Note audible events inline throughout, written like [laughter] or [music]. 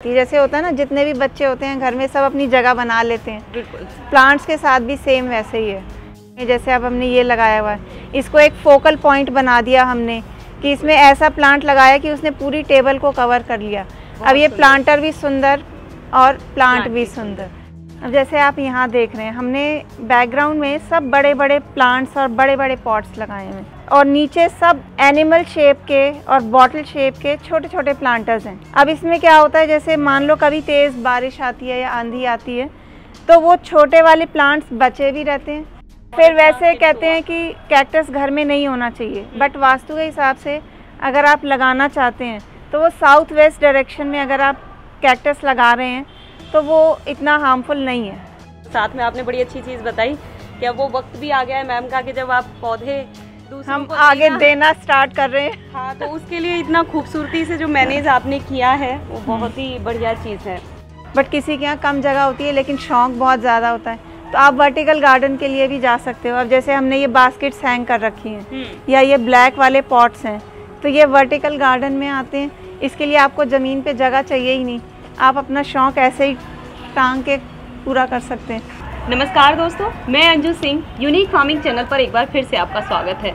कि जैसे होता है ना जितने भी बच्चे होते हैं घर में सब अपनी जगह बना लेते हैं। बिल्कुल। प्लांट्स के साथ भी सेम वैसे ही है। जैसे अब हमने ये लगाया हुआ है। इसको एक फोकल पॉइंट बना दिया हमने कि इसमें ऐसा प्लांट लगाया कि उसने पूरी टेबल को कवर कर लिया। अब ये प्लांटर भी सुंदर और प्लांट भी भी सुंदर। अब जैसे आप यहाँ देख रहे हैं हमने बैकग्राउंड में सब बड़े बड़े प्लांट्स और बड़े बड़े पॉट्स लगाए हुए हैं। और नीचे सब एनिमल शेप के और बॉटल शेप के छोटे छोटे प्लांटर्स हैं। अब इसमें क्या होता है, जैसे मान लो कभी तेज़ बारिश आती है या आंधी आती है तो वो छोटे वाले प्लांट्स बचे भी रहते हैं। फिर वैसे कहते हैं कि कैक्टस घर में नहीं होना चाहिए बट वास्तु के हिसाब से अगर आप लगाना चाहते हैं तो वो साउथ वेस्ट डायरेक्शन में अगर आप कैक्टस लगा रहे हैं तो वो इतना हार्मफुल नहीं है। साथ में आपने बड़ी अच्छी चीज़ बताई कि अब वो वक्त भी आ गया है मैम का कि जब आप पौधे हम आगे देना- स्टार्ट कर रहे हैं। हाँ तो उसके लिए इतना खूबसूरती से जो मैनेज आपने किया है वो बहुत ही बढ़िया चीज़ है। बट किसी के यहाँ कम जगह होती है लेकिन शौक बहुत ज़्यादा होता है। तो आप वर्टिकल गार्डन के लिए भी जा सकते हो। अब जैसे हमने ये बास्केट्स हैंग कर रखी हैं या ये ब्लैक वाले पॉट्स हैं तो ये वर्टिकल गार्डन में आते हैं। इसके लिए आपको ज़मीन पे जगह चाहिए ही नहीं। आप अपना शौक ऐसे ही टांग के पूरा कर सकते हैं। नमस्कार दोस्तों, मैं Anju Singh unique farming channel पर एक बार फिर से आपका स्वागत है।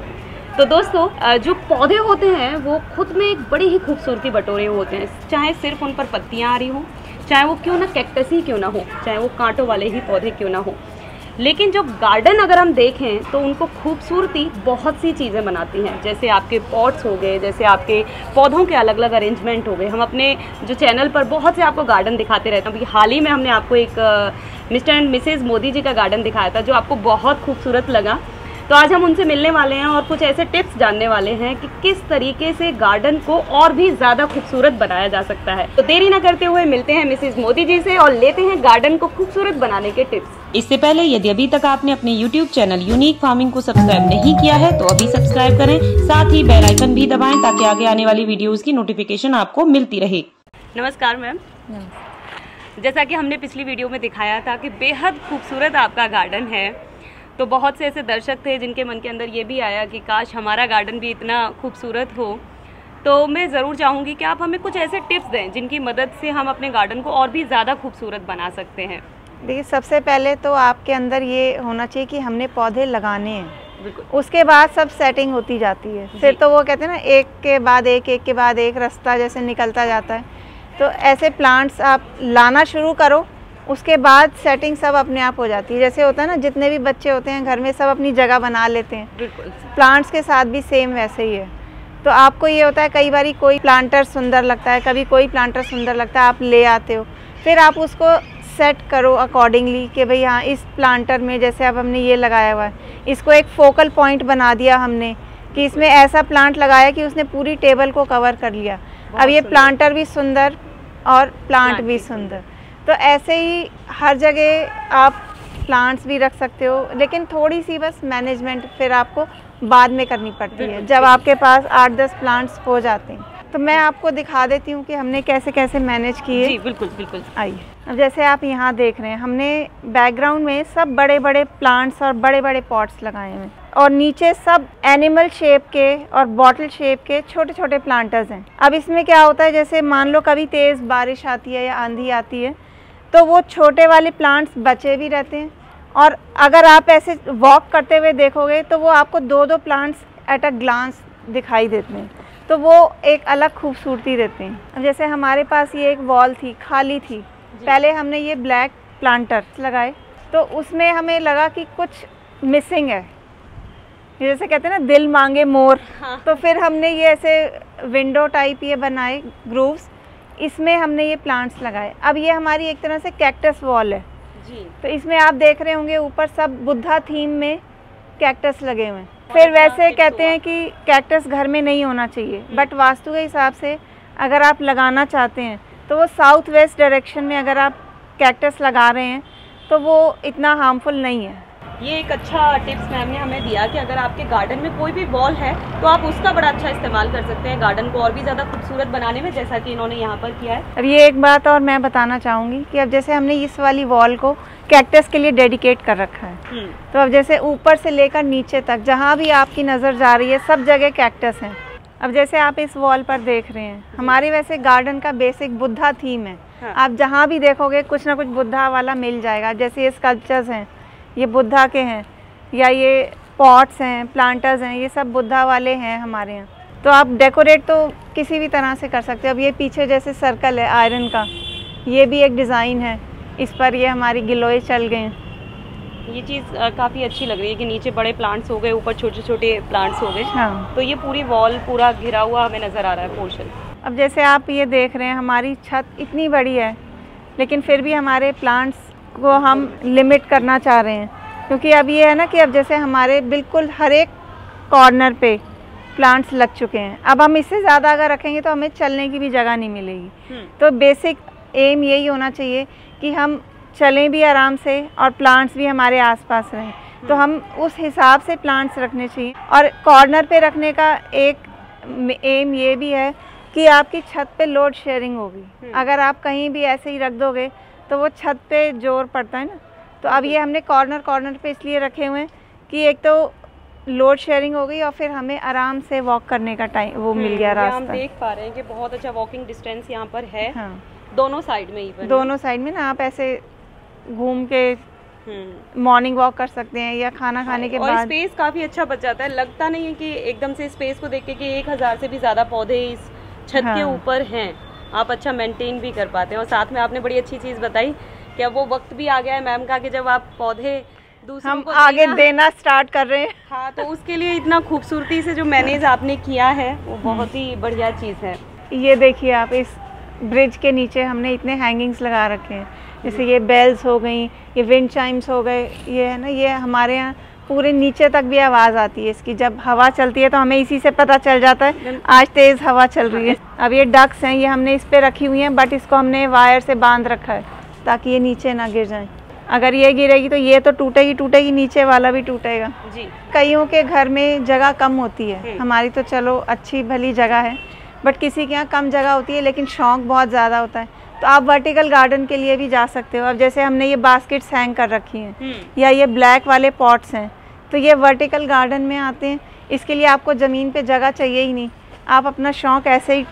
तो दोस्तों जो पौधे होते हैं, वो खुद में एक बड़ी ही खूबसूरती बटोरे होते हैं। चाहे सिर्फ़ उन पर पत्तियाँ आ रही हों, चाहे वो क्यों ना कैक्टस ही क्यों ना हो, चाहे वो कांटों वाले ही पौधे क्यों ना हो। लेकिन जो गार्डन अगर हम देखें तो उनको खूबसूरती बहुत सी चीज़ें बनाती हैं। जैसे आपके पॉट्स हो गए, जैसे आपके पौधों के अलग अलग अरेंजमेंट हो गए। हम अपने जो चैनल पर बहुत से आपको गार्डन दिखाते रहते हैं। अभी हाल ही में हमने आपको एक Mr and Mrs Modi ji का गार्डन दिखाया था, जो आपको बहुत खूबसूरत लगा। तो आज हम उनसे मिलने वाले हैं और कुछ ऐसे टिप्स जानने वाले हैं कि किस तरीके से गार्डन को और भी ज़्यादा खूबसूरत बनाया जा सकता है। तो देरी ना करते हुए मिलते हैं मिसेज मोदी जी से और लेते हैं गार्डन को खूबसूरत बनाने के टिप्स। इससे पहले यदि अभी तक आपने अपने YouTube चैनल यूनिक फ़ार्मिंग को सब्सक्राइब नहीं किया है तो अभी सब्सक्राइब करें साथ ही बेल आइकन भी दबाएँ ताकि आगे आने वाली वीडियोस की नोटिफिकेशन आपको मिलती रहे। नमस्कार मैम। जैसा कि हमने पिछली वीडियो में दिखाया था कि बेहद खूबसूरत आपका गार्डन है। तो बहुत से ऐसे दर्शक थे जिनके मन के अंदर ये भी आया कि काश हमारा गार्डन भी इतना खूबसूरत हो। तो मैं ज़रूर चाहूँगी कि आप हमें कुछ ऐसे टिप्स दें जिनकी मदद से हम अपने गार्डन को और भी ज़्यादा खूबसूरत बना सकते हैं। देखिए सबसे पहले तो आपके अंदर ये होना चाहिए कि हमने पौधे लगाने हैं। उसके बाद सब सेटिंग होती जाती है। फिर तो वो कहते हैं ना एक के बाद एक एक के बाद एक रास्ता जैसे निकलता जाता है। तो ऐसे प्लांट्स आप लाना शुरू करो। उसके बाद सेटिंग सब अपने आप हो जाती है। जैसे होता है ना जितने भी बच्चे होते हैं घर में सब अपनी जगह बना लेते हैं। बिल्कुल। प्लांट्स के साथ भी सेम वैसे ही है। तो आपको ये होता है कई बार कोई प्लांटर सुंदर लगता है कभी कोई प्लांटर सुंदर लगता है आप ले आते हो। फिर आप उसको सेट करो अकॉर्डिंगली कि भाई हाँ इस प्लांटर में जैसे अब हमने ये लगाया हुआ है इसको एक फोकल पॉइंट बना दिया हमने कि इसमें ऐसा प्लांट लगाया कि उसने पूरी टेबल को कवर कर लिया। अब ये प्लांटर भी सुंदर और प्लांट भी सुंदर। तो ऐसे ही हर जगह आप प्लांट्स भी रख सकते हो लेकिन थोड़ी सी बस मैनेजमेंट फिर आपको बाद में करनी पड़ती है जब आपके पास आठ दस प्लांट्स हो जाते हैं। तो मैं आपको दिखा देती हूँ कि हमने कैसे कैसे मैनेज किए। जी बिल्कुल बिल्कुल। आइए। अब जैसे आप यहाँ देख रहे हैं हमने बैकग्राउंड में सब बड़े बड़े प्लांट्स और बड़े बड़े पॉट्स लगाए हैं और नीचे सब एनिमल शेप के और बॉटल शेप के छोटे छोटे प्लांटर्स हैं। अब इसमें क्या होता है जैसे मान लो कभी तेज़ बारिश आती है या आंधी आती है तो वो छोटे वाले प्लांट्स बचे भी रहते हैं। और अगर आप ऐसे वॉक करते हुए देखोगे तो वो आपको दो दो प्लांट्स एट अ ग्लांस दिखाई देते हैं। तो वो एक अलग खूबसूरती देते हैं। जैसे हमारे पास ये एक वॉल थी खाली थी। पहले हमने ये ब्लैक प्लांटर लगाए। तो उसमें हमें लगा कि कुछ मिसिंग है। जैसे कहते हैं ना दिल मांगे मोर। हाँ। तो फिर हमने ये ऐसे विंडो टाइप ये बनाए ग्रूव्स इसमें हमने ये प्लांट्स लगाए। अब ये हमारी एक तरह से कैक्टस वॉल है। जी। तो इसमें आप देख रहे होंगे ऊपर सब बुद्धा थीम में कैक्टस लगे हुए हैं। फिर वैसे कहते हैं कि कैक्टस घर में नहीं होना चाहिए बट वास्तु के हिसाब से अगर आप लगाना चाहते हैं तो वो साउथ वेस्ट डायरेक्शन में अगर आप कैक्टस लगा रहे हैं तो वो इतना हार्मफुल नहीं है। ये एक अच्छा टिप्स मैम ने हमें दिया कि अगर आपके गार्डन में कोई भी वॉल है तो आप उसका बड़ा अच्छा इस्तेमाल कर सकते हैं गार्डन को और भी ज़्यादा खूबसूरत बनाने में जैसा कि इन्होंने यहाँ पर किया है। अब ये एक बात और मैं बताना चाहूँगी कि अब जैसे हमने इस वाली वॉल को कैक्टस के लिए डेडिकेट कर रखा है तो अब जैसे ऊपर से लेकर नीचे तक जहाँ भी आपकी नज़र जा रही है सब जगह कैक्टस हैं। अब जैसे आप इस वॉल पर देख रहे हैं हमारे वैसे गार्डन का बेसिक बुद्धा थीम है। हाँ। आप जहाँ भी देखोगे कुछ ना कुछ बुद्धा वाला मिल जाएगा जैसे ये स्कल्पचर्स हैं। ये बुद्धा के हैं या ये पॉट्स हैं प्लांटर्स हैं ये सब बुद्धा वाले हैं हमारे यहाँ। तो आप डेकोरेट तो किसी भी तरह से कर सकते हो। अब ये पीछे जैसे सर्कल है आयरन का ये भी एक डिज़ाइन है। इस पर ये हमारी गिलोय चल गए हैं ये चीज़ काफ़ी अच्छी लग रही है कि नीचे बड़े प्लांट्स हो गए ऊपर छोटे छोटे प्लांट्स हो गए। हाँ। तो ये पूरी वॉल पूरा घिरा हुआ हमें नज़र आ रहा है पोर्शन। अब जैसे आप ये देख रहे हैं हमारी छत इतनी बड़ी है लेकिन फिर भी हमारे प्लांट्स को हम लिमिट करना चाह रहे हैं। क्योंकि अब ये है ना कि अब जैसे हमारे बिल्कुल हर एक कॉर्नर पे प्लांट्स लग चुके हैं। अब हम इससे ज़्यादा अगर रखेंगे तो हमें चलने की भी जगह नहीं मिलेगी। तो बेसिक एम यही होना चाहिए कि हम चलें भी आराम से और प्लांट्स भी हमारे आसपास रहें। तो हम उस हिसाब से प्लांट्स रखने चाहिए। और कॉर्नर पे रखने का एक एम ये भी है कि आपकी छत पे लोड शेयरिंग होगी। अगर आप कहीं भी ऐसे ही रख दोगे तो वो छत पे ज़ोर पड़ता है ना। तो अब ये हमने कॉर्नर कॉर्नर पे इसलिए रखे हुए हैं कि एक तो लोड शेयरिंग हो गई और फिर हमें आराम से वॉक करने का टाइम वो मिल गया ये हम देख पा रहे हैं कि बहुत अच्छा वॉकिंग डिस्टेंस यहाँ पर है। हाँ। दोनों साइड में इवन दोनों साइड में ना आप ऐसे घूम के हम्म। मॉर्निंग वॉक कर सकते हैं या खाना खाने के और बाद। स्पेस काफ़ी अच्छा बच जाता है। लगता नहीं है कि एकदम से स्पेस को देख के कि एक हज़ार से भी ज़्यादा पौधे इस छत के हाँ। ऊपर हैं। आप अच्छा मेंटेन भी कर पाते हैं। और साथ में आपने बड़ी अच्छी चीज़ बताई कि अब वो वक्त भी आ गया है मैम का कि जब आप पौधे हम को आगे देना- देना स्टार्ट कर रहे हैं। हाँ तो उसके लिए इतना खूबसूरती से जो मैनेज आपने किया है वो बहुत ही बढ़िया चीज़ है। ये देखिए आप इस ब्रिज के नीचे हमने इतने हैंगिंग्स लगा रखे हैं। जैसे ये बेल्स हो गई ये विंड चाइम्स हो गए ये है ना ये हमारे यहाँ पूरे नीचे तक भी आवाज़ आती है इसकी। जब हवा चलती है तो हमें इसी से पता चल जाता है आज तेज़ हवा चल रही है। अब ये डक्स हैं ये हमने इस पे रखी हुई हैं बट इसको हमने वायर से बाँध रखा है ताकि ये नीचे ना गिर जाए। अगर ये गिरेगी तो ये तो टूटेगी टूटेगी नीचे वाला भी टूटेगा। जी। कईयों के घर में जगह कम होती है। हम्म। हमारी तो चलो अच्छी भली जगह है बट किसी के यहाँ कम जगह होती है लेकिन शौक बहुत ज़्यादा होता है। तो आप वर्टिकल गार्डन के लिए भी जा सकते हो। अब जैसे हमने ये बास्केट्स हैंग कर रखी हैं हम्म। या ये ब्लैक वाले पॉट्स हैं तो ये वर्टिकल गार्डन में आते हैं। इसके लिए आपको ज़मीन पे जगह चाहिए ही नहीं। आप अपना शौक़ ऐसे ही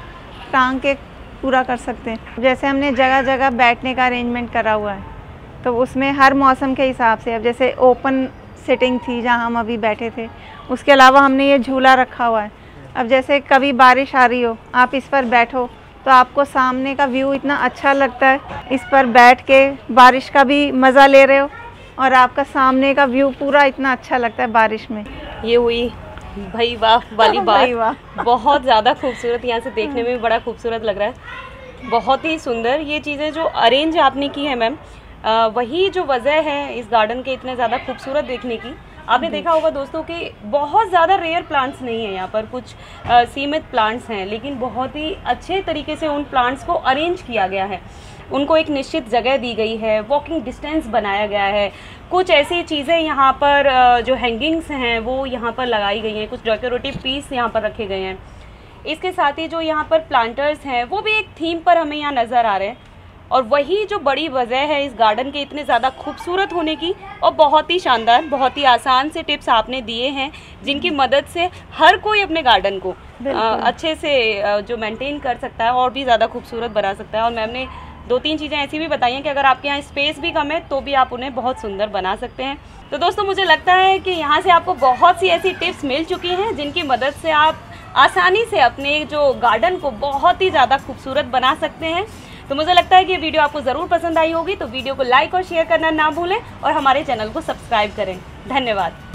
टांग के पूरा कर सकते हैं। जैसे हमने जगह जगह बैठने का अरेंजमेंट करा हुआ है तो उसमें हर मौसम के हिसाब से, अब जैसे ओपन सिटिंग थी जहाँ हम अभी बैठे थे, उसके अलावा हमने ये झूला रखा हुआ है। अब जैसे कभी बारिश आ रही हो, आप इस पर बैठो तो आपको सामने का व्यू इतना अच्छा लगता है, इस पर बैठ के बारिश का भी मज़ा ले रहे हो। और आपका सामने का व्यू पूरा इतना अच्छा लगता है बारिश में। ये हुई भाई वाह वाली [laughs] बात। बहुत ज़्यादा खूबसूरत यहाँ से देखने में भी बड़ा खूबसूरत लग रहा है। बहुत ही सुंदर ये चीज़ें जो अरेंज आपने की है मैम वही जो वजह है इस गार्डन के इतने ज़्यादा खूबसूरत देखने की। आपने देखा होगा दोस्तों कि बहुत ज़्यादा रेयर प्लांट्स नहीं है यहाँ पर कुछ अ, सीमित प्लांट्स हैं लेकिन बहुत ही अच्छे तरीके से उन प्लांट्स को अरेंज किया गया है। उनको एक निश्चित जगह दी गई है वॉकिंग डिस्टेंस बनाया गया है। कुछ ऐसी चीज़ें यहाँ पर जो हैंगिंग्स हैं वो यहाँ पर लगाई गई हैं कुछ डेकोरेटिव पीस यहाँ पर रखे गए हैं। इसके साथ ही जो यहाँ पर प्लांटर्स हैं वो भी एक थीम पर हमें यहाँ नज़र आ रहे हैं। और वही जो बड़ी वजह है इस गार्डन के इतने ज़्यादा खूबसूरत होने की और बहुत ही शानदार बहुत ही आसान से टिप्स आपने दिए हैं जिनकी मदद से हर कोई अपने गार्डन को बिल्कुल। अच्छे से जो मेंटेन कर सकता है और भी ज़्यादा खूबसूरत बना सकता है। और मैम ने दो तीन चीज़ें ऐसी भी बताई हैं कि अगर आपके यहाँ स्पेस भी कम है तो भी आप उन्हें बहुत सुंदर बना सकते हैं। तो दोस्तों, मुझे लगता है कि यहाँ से आपको बहुत सी ऐसी टिप्स मिल चुकी हैं, जिनकी मदद से आप आसानी से अपने जो गार्डन को बहुत ही ज़्यादा खूबसूरत बना सकते हैं। तो मुझे लगता है कि ये वीडियो आपको ज़रूर पसंद आई होगी तो वीडियो को लाइक और शेयर करना ना भूलें और हमारे चैनल को सब्सक्राइब करें। धन्यवाद।